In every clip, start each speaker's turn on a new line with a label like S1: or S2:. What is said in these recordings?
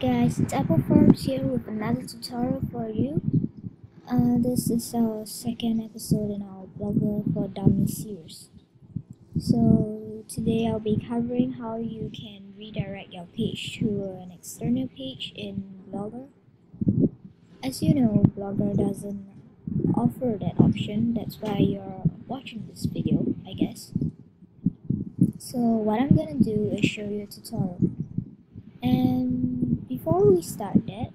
S1: Guys, it's AppleForums here with another tutorial for you. Uh, this is our second episode in our Blogger for Dummies series. So today I'll be covering how you can redirect your page to an external page in Blogger. As you know, Blogger doesn't offer that option, that's why you're watching this video, I guess. So what I'm gonna do is show you a tutorial. Before we start it,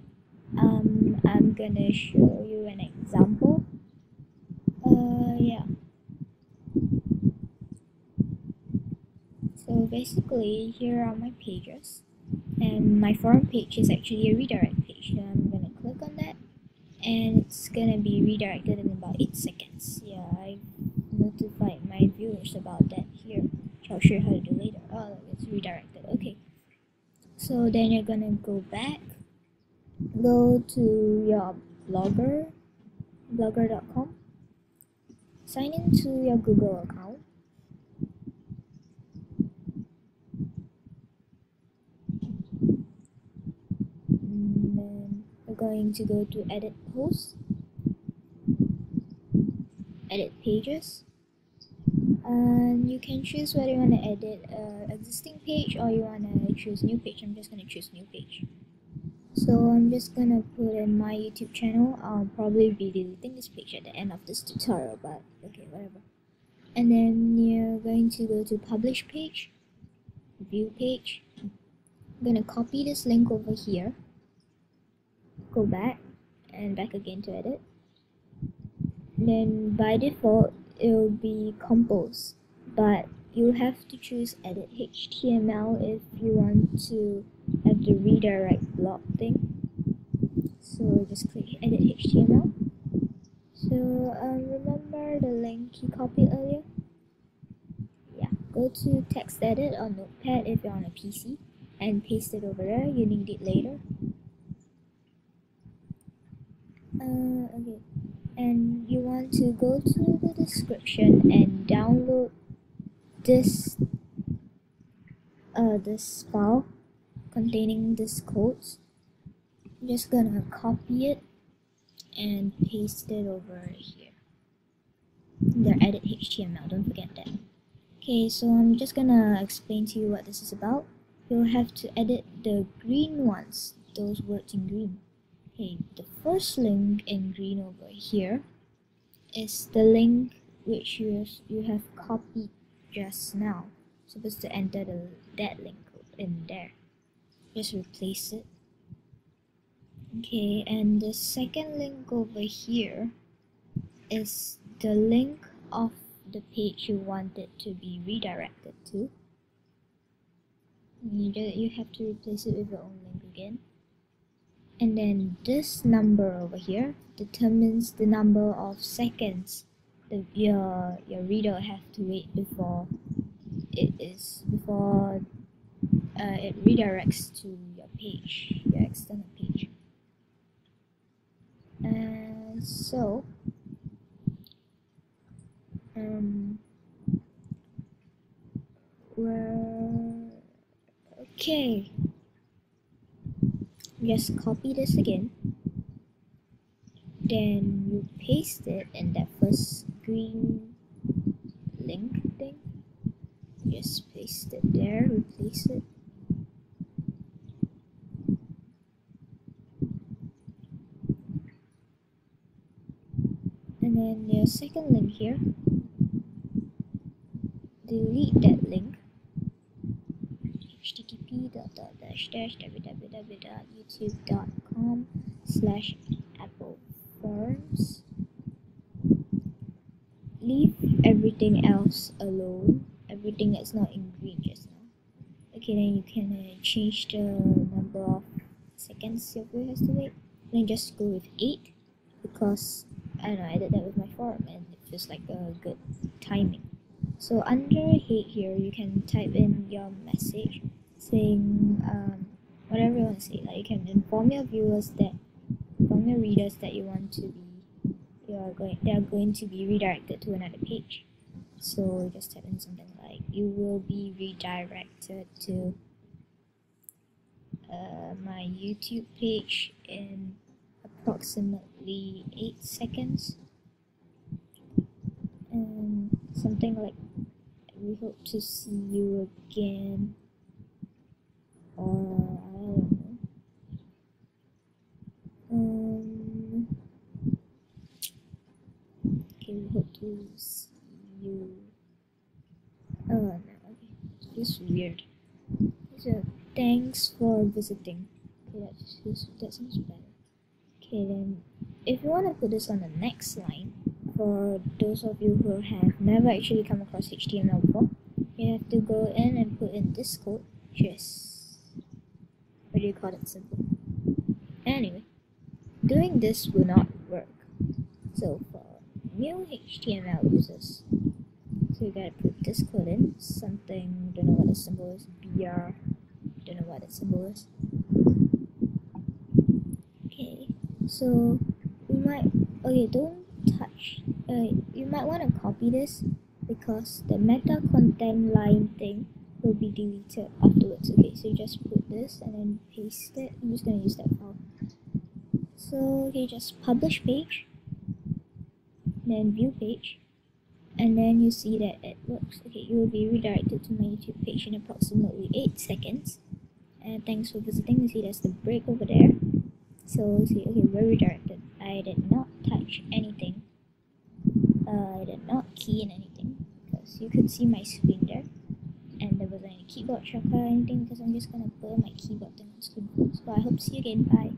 S1: um, I'm gonna show you an example. Uh, yeah. So basically, here are my pages, and my forum page is actually a redirect page. So I'm gonna click on that, and it's gonna be redirected in about 8 seconds. Yeah, I notified my viewers about that here. I'll show you how to do later. Oh, it's redirected. Okay. So then you're gonna go back, go to your blogger, blogger.com, sign into your Google account. And then we're going to go to edit posts, edit pages and you can choose whether you want to edit uh, existing page or you want to choose new page. I'm just going to choose new page. So I'm just going to put in my YouTube channel. I'll probably be deleting this page at the end of this tutorial but okay whatever. And then you're going to go to publish page view page. I'm going to copy this link over here. Go back and back again to edit. Then by default it will be compose but you have to choose edit HTML if you want to have the redirect block thing. So just click edit HTML so um, remember the link you copied earlier? Yeah go to text edit on notepad if you're on a PC and paste it over there. You need it later. Uh, okay and you want to go to the description and download this uh, this file containing this codes I'm just gonna copy it and paste it over here. The edit HTML don't forget that. Okay so I'm just gonna explain to you what this is about. You'll have to edit the green ones those words in green Okay, the first link in green over here is the link which you, you have copied just now. Supposed to enter the that link in there. Just replace it. Okay, and the second link over here is the link of the page you want it to be redirected to. You, you have to replace it with your own link again and then this number over here determines the number of seconds that your your reader have to wait before it is before uh, it redirects to your page your external page. And so um well okay just copy this again. Then you paste it in that first green link thing. Just paste it there replace it. And then your second link here. Delete that link www.youtube.com slash apple forms leave everything else alone. Everything that's not in green just now. Okay then you can uh, change the number of seconds your viewer has to wait. Then just go with 8 because I don't know I did that with my form and it feels like a good timing. So under hate here you can type in your message saying um, whatever you want to say. Like you can inform your viewers that inform your readers that you want to be you are going they are going to be redirected to another page. So just type in something like you will be redirected to uh, my YouTube page in approximately 8 seconds and something like we hope to see you again don't know. Um okay we see you oh no okay. It's weird. Thanks for visiting. Okay that's that sounds better. Okay then if you want to put this on the next line for those of you who have never actually come across HTML before, you have to go in and put in this code, just you call it simple. Anyway, doing this will not work. So for new HTML users, so you gotta put this code in, something, don't know what the symbol is, BR, don't know what the symbol is. Okay, so you might, okay, don't touch uh, you might want to copy this because the meta content line thing will be deleted afterwards okay so you just put this and then paste it. I'm just to use that file. So okay just publish page then view page and then you see that it works okay you will be redirected to my youtube page in approximately 8 seconds. And thanks for visiting. You see there's the break over there. So see okay we're redirected. I did not touch anything. Uh, I did not key in anything because you could see my screen there and there wasn't any keyboard shortcut or anything because I'm just gonna my keyboard on screen so I hope to see you again. Bye